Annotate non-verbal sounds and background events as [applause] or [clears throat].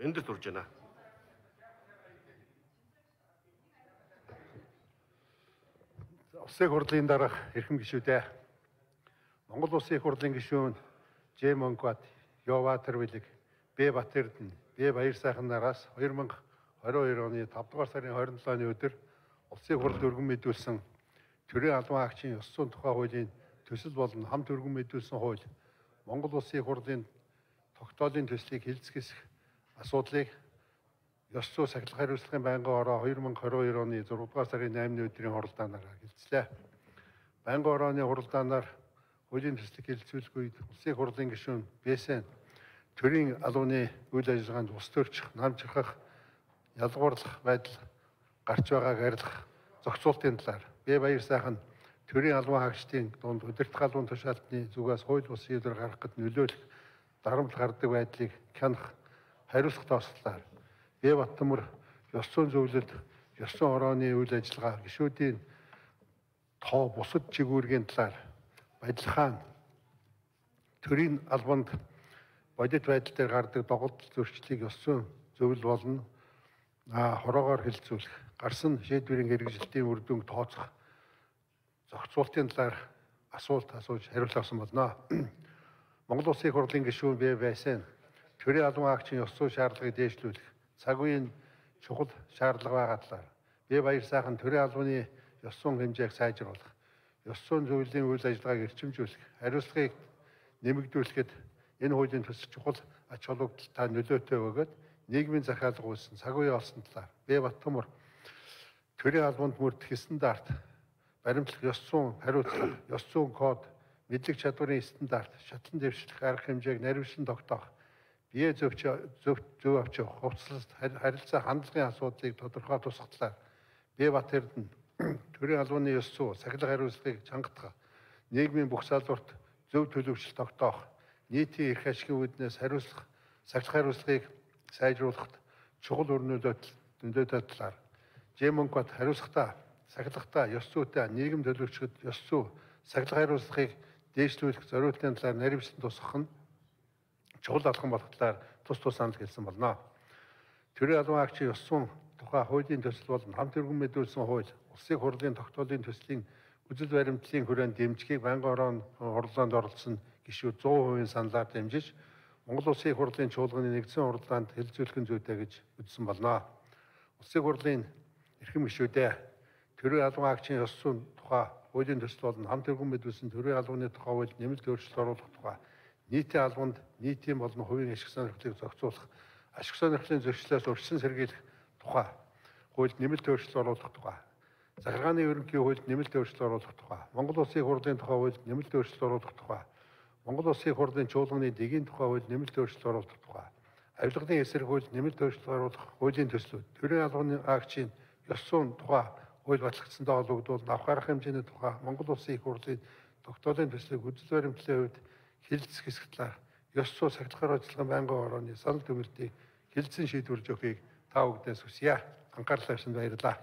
энд турж байна. Улсын хурлын дараах эрхэм гишүүдээ Монгол Улсын хурлын гишүүн Ж Монгват, Ёватер Билэг, Б Батэрдэн, Б Баяр сайхан нараас 2022 оны 5 дугаар сарын 27-ны өдөр Улсын хурлд өргөн мэдүүлсэн төрийн албан агчийн ёс зүйн тухай хуулийн төсөл болон хамт өргөн мэдүүлсэн хууль Монгол Улсын хурлын тогтоолын төслийг хилцгээс асуудлыг ёс зүй сахилах хариуцлагын байнгын ороо 2022 оны 6 дугаар сарын 8-ны өдрийн хуралдаанаар хилцлээ. Байнгын орооны хуралдаанаар хуулийн төслийг хилцүүлэх үед улсын хурлын гишүүн Бэсэн төрийн алууны үйл ажиллагаанд ус төрчих, намжирхах, ялгуурлах байдал гарч байгааг арилгах зохицуултын талаар Б Баяр сайхан төрийн албан хаагчдын дунд удирдах албан тушаалтны зүгээс хууль бус шийдвэр гаргах гэд нөлөөлөх дарамт гардаг байдлыг хянах хариуцлага тооцлоор Б Баттамөр ёс зүйн зөвлөлд ёс зүйн орооны үйл ажиллагаа гишүүдийн тоо бусад чигүүргийн талаар Бадлахаан төрийн албанд бодит байдал дээр гардаг доголдол зөрчлийг ёс зүйн зөвлөл болно хороогоор хилцүүлэх гарсан шийдвэрийн хэрэгжилтийн үр дүнг тооцох зохицуултын талаар асуулт асууж хариулт авсан болно. [clears throat] Монгол Улсын хурлын гишүүн бай байсан төрийн албан агчийн ёс зүйн шаардлагыг дээшлүүлэх цаг үеийн чухал шаардлага байгаа талаар би баяр сайхан төрийн албаны ёс зүйн хэмжээг сайжруулах ёс зүйн зөвлөлийн үйл ажиллагааг эрчимжүүлэх, хариуцлагыг нэмэгдүүлэхэд энэ хуулийн төсөл чухал ач холбогдолтой нөлөөтэй бөгөөд нийгмийн захиалга үүссэн цаг үе олсон талаар Б Баттамөр төрийн албанд мөрдөх стандарт, баримтлах ёс зүйн хариуцлага, ёс зүйн код, мэдлэг чадварын стандарт, шатлан дэвшлэх арга хэмжээг наривчлан тогтоох, бие зөвч зөв зөв авч явах, хувцаслалт харилцаа хандлагын асуудлыг тодорхой тусах талаар Б Бат Эрдэнэ [clears throat] төрийн албаны ёс зүй, сахилга хариуцлагыг чангатах, нийгмийн бүх салбарт зөв төлөвшил тогтоох, нийтийн эрх ашигын үүднээс хариуцлах, сахилга хариуцлагыг сайжруулахад чухал өрнөлөд нөлөөтэй талаар. Жемонкот хариуцлагатай, сахилгатай, ёс зүйтэй нийгэм төлөвчөд ёс зүй, сахилга хариуцлагыг дээшлүүлэх зориултын талаар наривчлан тусгах нь чухал алхам болох талаар тус тус санал хэлсэн болно. Төрийн албан агчийн ёс зүйн тухай хуулийн төсөл болон хамт өргөн мэдүүлсэн хууль улсын хурлын тогтоолын төслийн үзэл баримтлалын хүрээнд дэмжихийг байнгын орон хурлаанд оролцсон гишүүд 100% саналаар дэмжиж Монгол Улсын хурлын чуулганы нэгдсэн хурлаанд хэлэлцүүлэх зүйтэй гэж үзсэн болно. Улсын хурлын эрхэм гишүүдээ төрийн албан агчийн ёс зүйн тухай хуулийн төсөл болон хамт өргөн мэдүүлсэн төрийн албаны тухай хууль нэмэлт өөрчлөлт оруулах тухай нийтийн албанд нийтийн болон хувийн ашиг сонирхлыг зохицуулах ашиг сонирхлын зөрчлөөс урьдчилан сэргийлэх тухай хуульд нэмэлт өөрчлөлт оруулах тухай захиргааны ерөнхий хуульд нэмэлт өөрчлөлт оруулах тухай Монгол Улсын хурлын тухай хуульд нэмэлт өөрчлөлт оруулах тухай Монгол Улсын хурлын чуулганы дэгийн тухай хуульд нэмэлт өөрчлөлт оруулах тухай авилгын эсрэг хуульд нэмэлт өөрчлөлт оруулах хуулийн төслүүд төрийн албаны агчийн ёс зүйн тухай хууль батлагдсантай холбогдуулан авах арга хэмжээний тухай Монгол Улсын их хурлын тогтоолын төслийг үзэл баримтлалын үед хилцэх хэсэг талаар ёс зүй сахилгын ажиллагааны байнгын орооны санал төвлөртийг хилцэн шийдвэрлэж өгөхийг та бүднээс хүсье. Анхаарлаа тавьсанд баярлалаа.